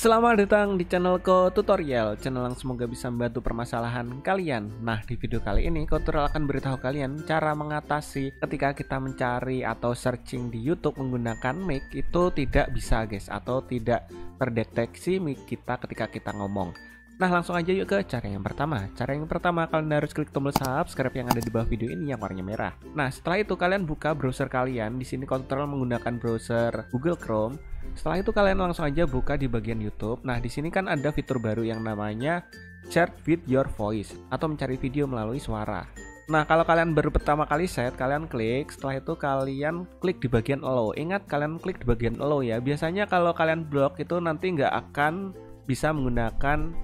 Selamat datang di channel Ko Tutorial, channel yang semoga bisa membantu permasalahan kalian. Nah, di video kali ini Ko Tutorial akan beritahu kalian cara mengatasi ketika kita mencari atau searching di YouTube menggunakan mic itu tidak bisa guys atau tidak terdeteksi mic kita ketika kita ngomong. Nah langsung aja yuk ke cara yang pertama. Cara yang pertama kalian harus klik tombol subscribe yang ada di bawah video ini yang warnanya merah. Nah setelah itu kalian buka browser kalian. Di sini kontrol menggunakan browser Google Chrome Setelah itu kalian langsung aja buka di bagian YouTube Nah di sini kan ada fitur baru yang namanya Chat with your voice Atau mencari video melalui suara Nah, kalau kalian baru pertama kali set, kalian klik. Setelah itu kalian klik di bagian allow. Ingat, kalian klik di bagian allow ya. Biasanya kalau kalian blok itu nanti nggak akan bisa menggunakan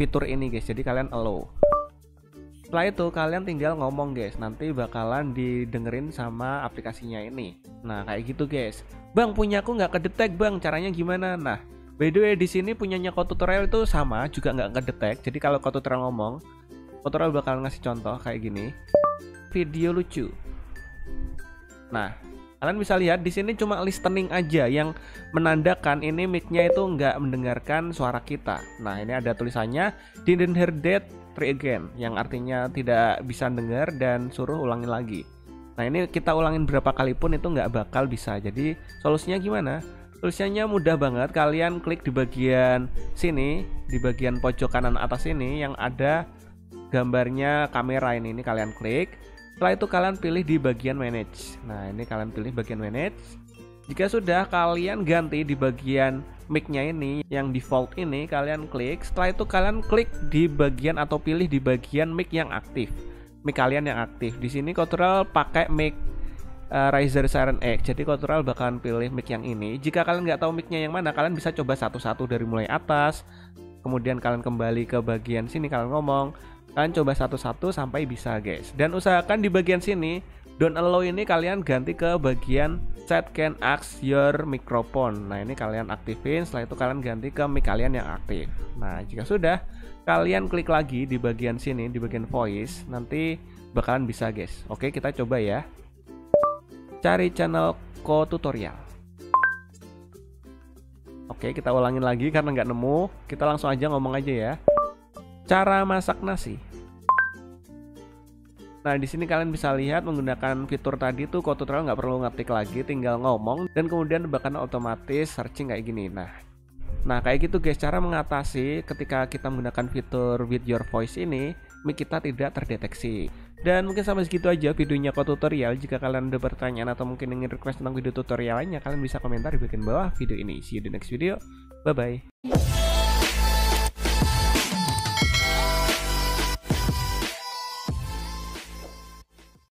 fitur ini guys jadi kalian allow setelah itu kalian tinggal ngomong guys. Nanti bakalan didengerin sama aplikasinya ini. Nah kayak gitu guys. Bang punya aku nggak kedetek bang? Caranya gimana? Nah by the way di sini punyanya tutorial itu sama juga nggak kedetek jadi kalau tutorial ngomong tutorial bakal ngasih contoh kayak gini. Video lucu. Nah Kalian bisa lihat di sini cuma listening aja yang menandakan ini mic-nya itu nggak mendengarkan suara kita. Nah, ini ada tulisannya didn't hear that try again yang artinya tidak bisa dengar dan suruh ulangin lagi. Nah, ini kita ulangin berapa kali pun itu nggak bakal bisa. Jadi, solusinya gimana? Solusinya mudah banget. Kalian klik di bagian sini, di bagian pojok kanan atas ini yang ada gambarnya kamera ini, ini kalian klik setelah itu kalian pilih di bagian manage. Nah, ini kalian pilih bagian manage. Jika sudah kalian ganti di bagian mic-nya ini yang default ini kalian klik. Setelah itu kalian klik di bagian atau pilih di bagian mic yang aktif. Mic kalian yang aktif. Di sini kontrol pakai mic uh, Razer Siren X. Jadi kontrol bakalan pilih mic yang ini. Jika kalian nggak tahu mic-nya yang mana, kalian bisa coba satu-satu dari mulai atas. Kemudian kalian kembali ke bagian sini kalian ngomong Kalian coba satu-satu sampai bisa guys. Dan usahakan di bagian sini don't allow ini kalian ganti ke bagian set can ask your microphone. Nah, ini kalian aktifin, setelah itu kalian ganti ke mic kalian yang aktif. Nah, jika sudah, kalian klik lagi di bagian sini di bagian voice, nanti bakalan bisa guys. Oke, kita coba ya. Cari channel Ko Tutorial. Oke, kita ulangin lagi karena nggak nemu. Kita langsung aja ngomong aja ya. Cara masak nasi. Nah, di sini kalian bisa lihat menggunakan fitur tadi tuh kode tutorial nggak perlu ngetik lagi, tinggal ngomong dan kemudian bahkan otomatis searching kayak gini. Nah, nah kayak gitu guys cara mengatasi ketika kita menggunakan fitur with your voice ini, mic kita tidak terdeteksi. Dan mungkin sampai segitu aja videonya kode tutorial. Jika kalian ada pertanyaan atau mungkin ingin request tentang video tutorial lainnya, kalian bisa komentar di bagian bawah video ini. See you di next video. Bye bye.